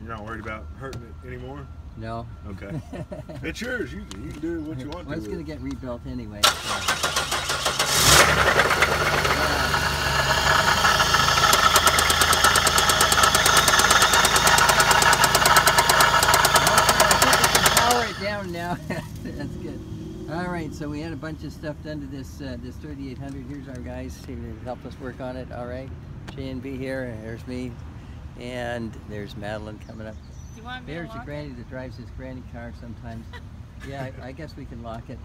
You're not worried about hurting it anymore? No. Okay. it's yours. You, you can do what you want well, to. it's going to get rebuilt anyway. Power it down now. That's good. All right, so we had a bunch of stuff done to this uh, this 3800. Here's our guys here to help us work on it. All right, Shane B here. There's me, and there's Madeline coming up. Do you want me There's lock granny it? that drives this granny car sometimes. yeah, I, I guess we can lock it.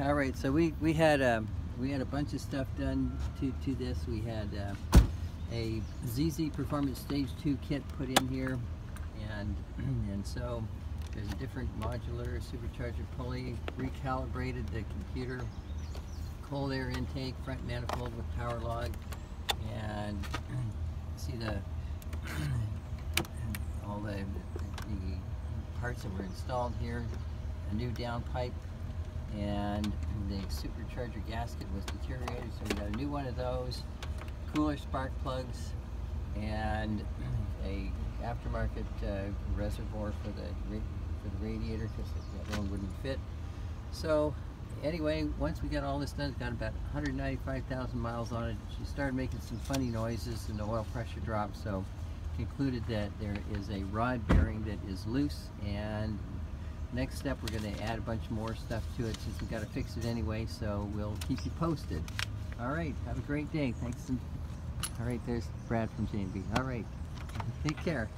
All right, so we we had um, we had a bunch of stuff done to to this. We had uh, a ZZ Performance Stage 2 kit put in here, and and so there's a different modular supercharger pulley, recalibrated the computer, cold air intake, front manifold with power log, and see the the, the parts that were installed here, a new downpipe, and the supercharger gasket was deteriorated, so we got a new one of those, cooler spark plugs, and a aftermarket uh, reservoir for the for the radiator because other one wouldn't fit. So anyway, once we got all this done, it's got about 195,000 miles on it. She started making some funny noises and the oil pressure dropped, so concluded that there is a rod bearing that is loose and next step we're going to add a bunch more stuff to it since we've got to fix it anyway so we'll keep you posted. All right have a great day. Thanks all right there's Brad from JB all right take care